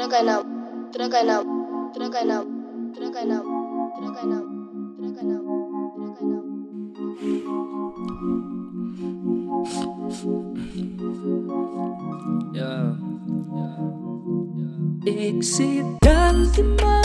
Troca não, troca não, troca não, troca não, troca não, troca não, troca não. Yeah. Yeah. Yeah.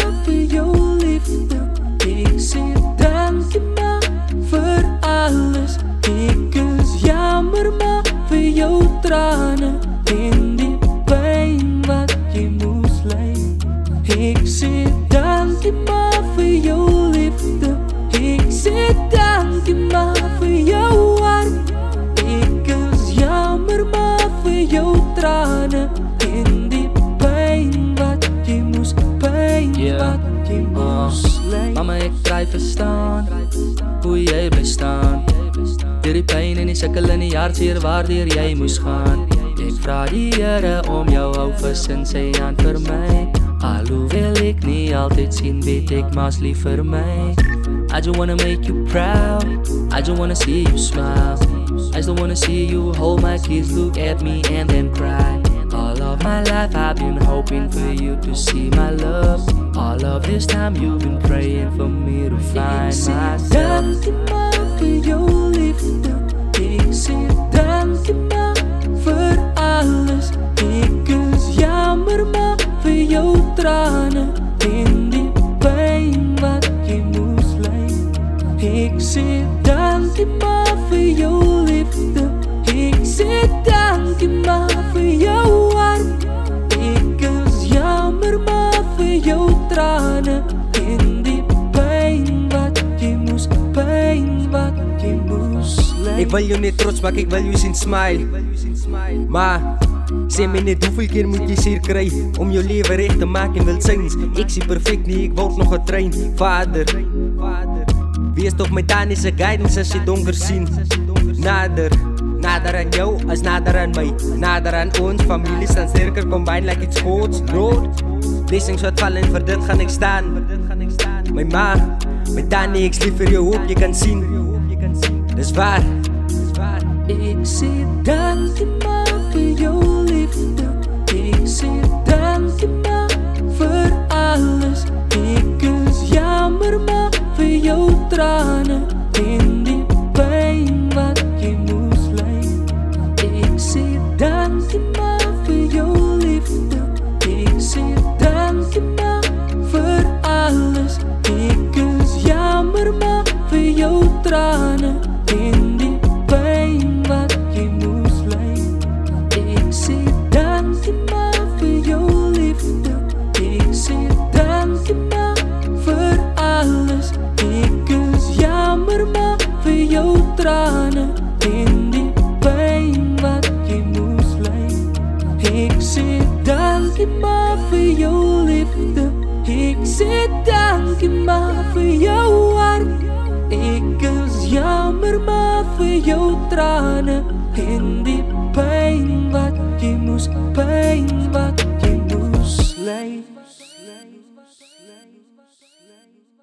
Liefde. Ik zeg dankjewel voor jouw hart. Ik is jammer maar voor jouw tranen In die pijn wat je moest pijn Ja. wat je Ah. moest lijden Mama, ik try verstaan hoe jy bly staan. Deur die pyn en die sukkel in die hartseer waardeur jy moes gaan. Ek vra die Here om jou hou vis in sy hand vir my. Alhoewel ek nie altyd sien weet ek mas lief vir my. I just wanna make you proud. I just wanna see you smile. I just wanna see you hold my kids, look at me and then cry. All of my life I've been hoping for you to see my love. All of this time you've been praying for me to find myself. dankjewel voor jouw liefde Ik zeg dankjewel voor alles Ik jammer maar voor jouw tranen dankbaar voor jouw liefde. Ik zit ma voor jouw arm. Ik is jammer maar voor jouw tranen. In die pijn wat je moest, pijn wat je moest. Lijken. Ik wil jou niet trots, maar ik wil je zien smile. Maar. Zeg me niet hoeveel keer moet je zeer krijgen Om je leven recht te maken wil zijn Ik zie perfect niet, ik word nog getraind Vader is toch metanische guidance als je donker zien. Nader, nader aan jou als nader aan mij. Nader aan ons, families staan sterker, combined, like iets goeds, rood. Blessings wat vallen, voor dit ga ik staan. Mijn ma, met ik liever je hoop, je kan zien. Dat is waar. Ik zie dat die man in jou liefde. Ik zie liefde Ik zeg dankjewel voor alles Ik is jammer maar voor jouw tranen In die pijn wat je moest lijden Ik zeg dankjewel voor jouw liefde Ik zeg dankjewel voor jouw hart Ik is jammer maar voor jouw tranen In die pijn wat je moest pijn wat slave.